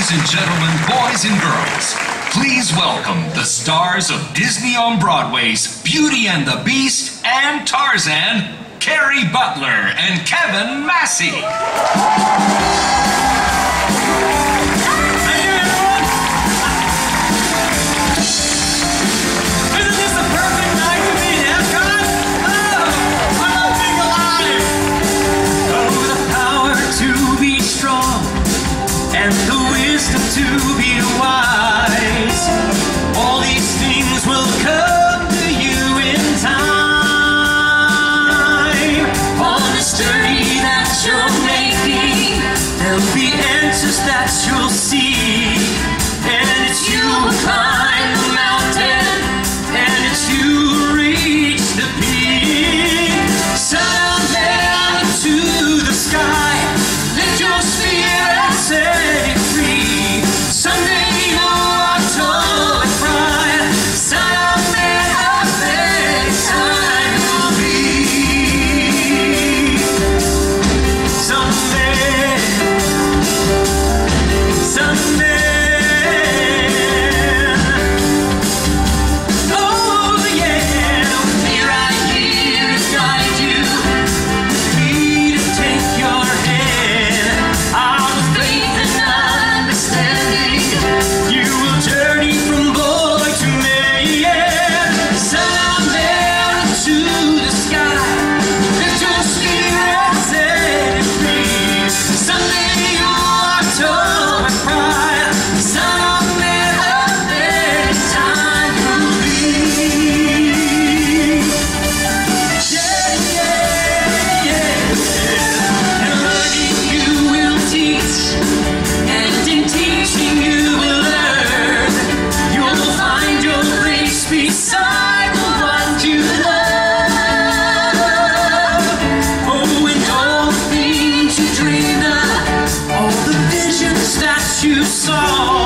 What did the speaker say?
Ladies and gentlemen, boys and girls, please welcome the stars of Disney on Broadway's Beauty and the Beast and Tarzan, Kerry Butler and Kevin Massey. answers that you'll see, and it's you will come. you saw.